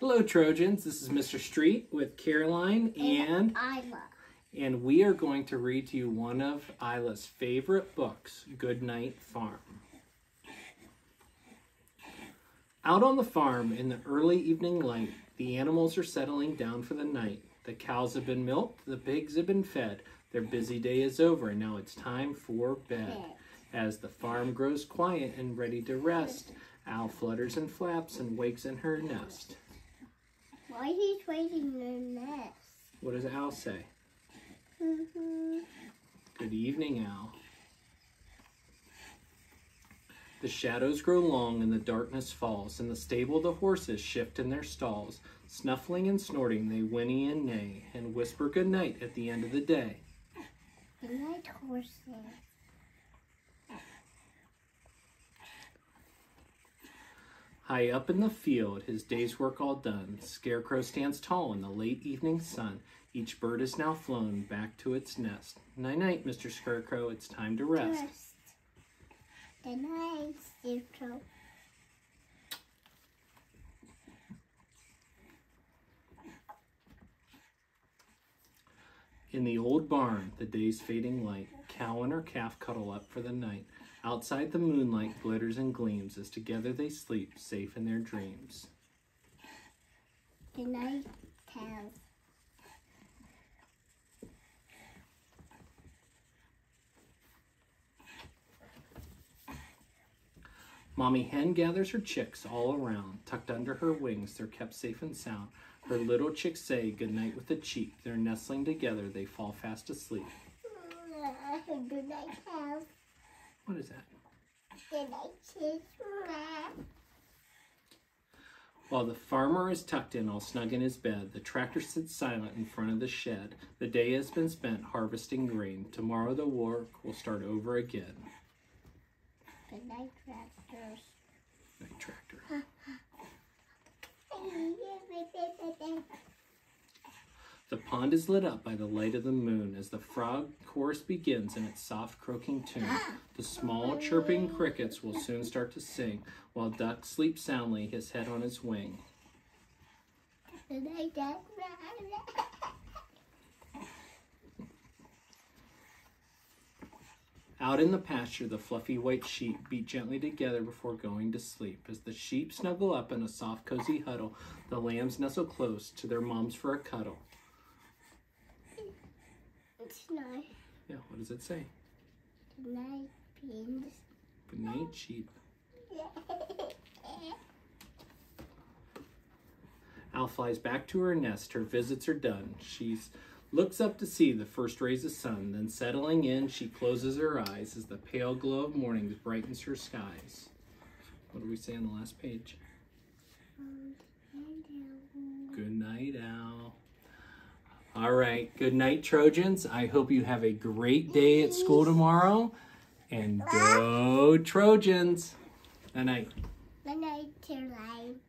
Hello, Trojans. This is Mr. Street with Caroline, and Isla. and we are going to read to you one of Isla's favorite books, Goodnight Farm. Out on the farm in the early evening light, the animals are settling down for the night. The cows have been milked, the pigs have been fed. Their busy day is over, and now it's time for bed. Bed. As the farm grows quiet and ready to rest, Owl flutters and flaps and wakes in her nest. Why he's waiting in nest? What does Owl say? Mhm. Good evening, Owl. The shadows grow long and the darkness falls. In the stable, the horses shift in their stalls. Snuffling and snorting, they whinny and neigh and whisper good night at the end of the day. Good night, horses. High up in the field, his day's work all done, Scarecrow stands tall in the late evening sun. Each bird is now flown back to its nest. Night night, Mr. Scarecrow, it's time to rest. Good night, Scarecrow. In the old barn, the day's fading light, cow and her calf cuddle up for the night. Outside the moonlight glitters and gleams as together they sleep, safe in their dreams. Good night, cows. Mommy hen gathers her chicks all around, tucked under her wings, they're kept safe and sound. Her little chicks say goodnight with a cheep. They're nestling together, they fall fast asleep. Good night. What is that? Good night. While the farmer is tucked in all snug in his bed, the tractor sits silent in front of the shed. The day has been spent harvesting grain. Tomorrow the work will start over again. Good night, tractors. Night tractor. The pond is lit up by the light of the moon as the frog chorus begins in its soft croaking tune. The small chirping crickets will soon start to sing while Duck sleeps soundly, his head on his wing. Good night, Dad. Out in the pasture, the fluffy white sheep beat gently together before going to sleep. As the sheep snuggle up in a soft, cozy huddle, the lambs nestle close to their moms for a cuddle. It's night. Yeah, what does it say? Good night, beans. Good night, sheep. Owl flies back to her nest. Her visits are done. She looks up to see the first rays of sun. Then settling in, she closes her eyes as the pale glow of morning brightens her skies. What do we say on the last page? Good night, Owl. All right. Good night, Trojans. I hope you have a great day at school tomorrow. And go Trojans. Good night. Good night, Caroline.